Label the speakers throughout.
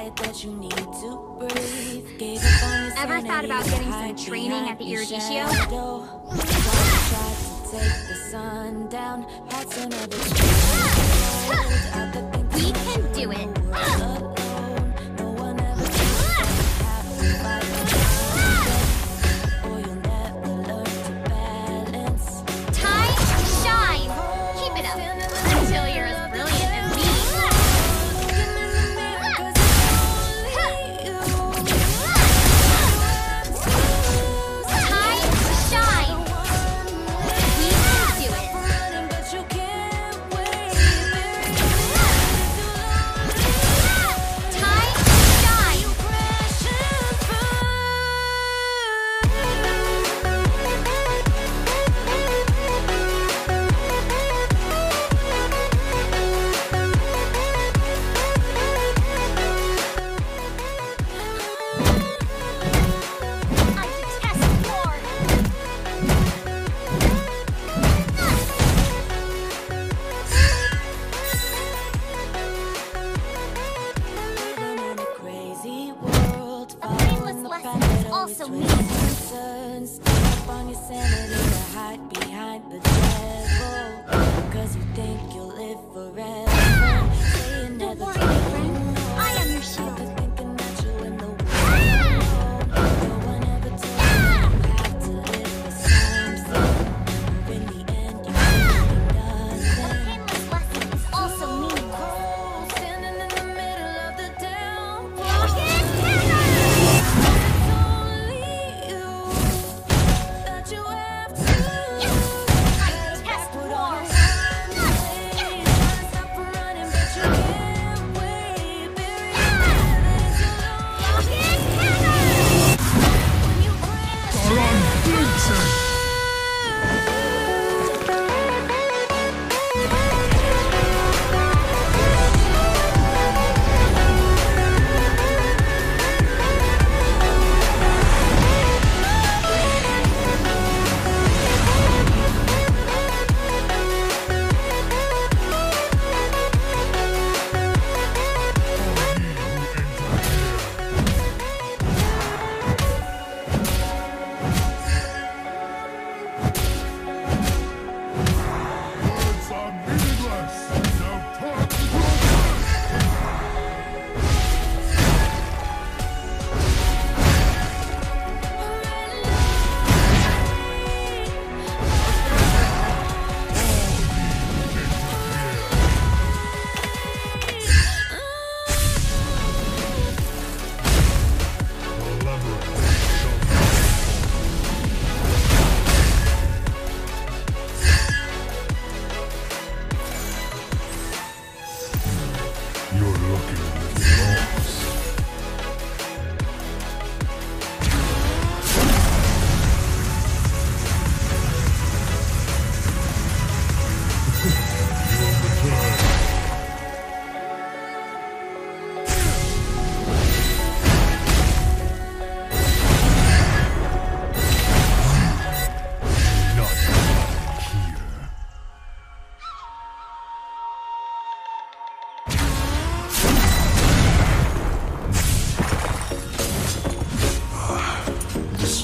Speaker 1: quiet that you need to breathe.
Speaker 2: Ever thought about getting some training at the
Speaker 1: Irrigatio? Tried to take the sun down,
Speaker 2: We can do it.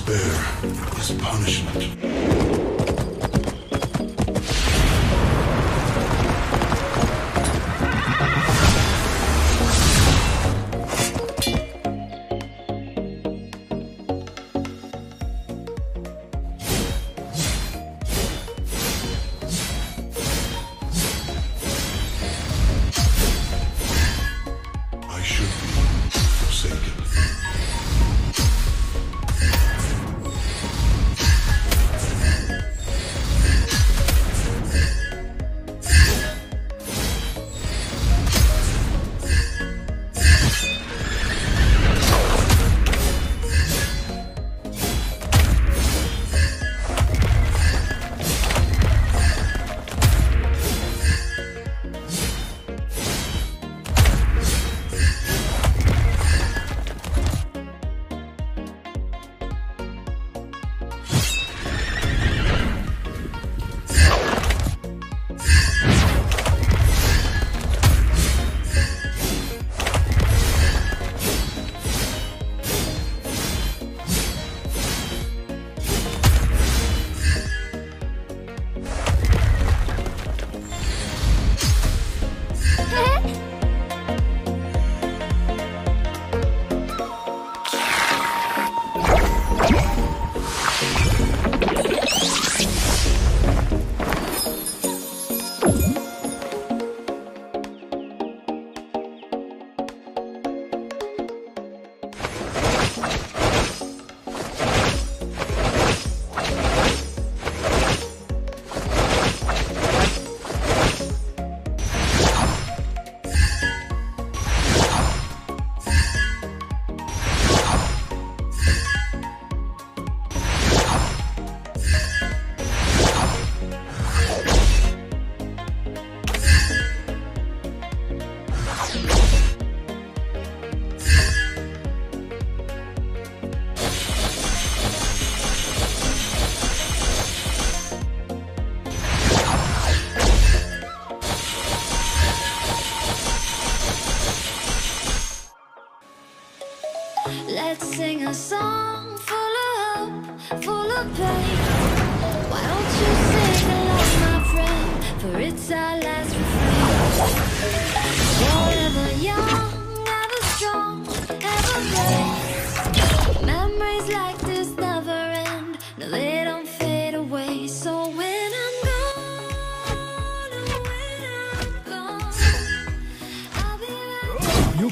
Speaker 3: Despair is punishment.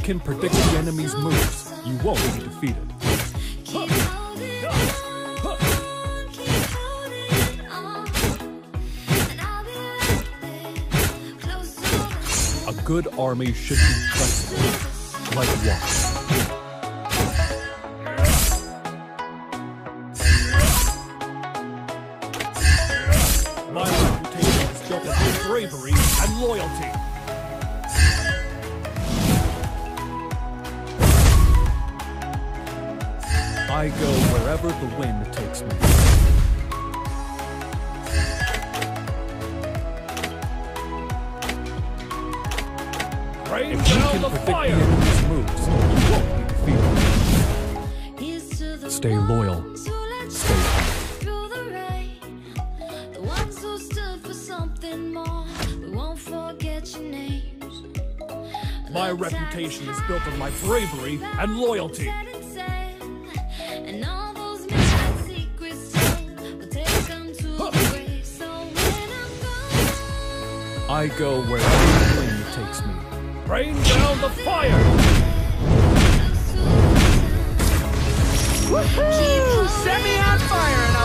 Speaker 4: can predict the enemy's moves, you won't be defeated. A good army should be like water. I go wherever the wind takes me. Rain if you fire. the moves, you won't be defeated. Stay loyal. Stay. My reputation is built on my bravery and loyalty. I go where the wind takes me. Rain down the fire!
Speaker 2: Woohoo!
Speaker 5: Set me on fire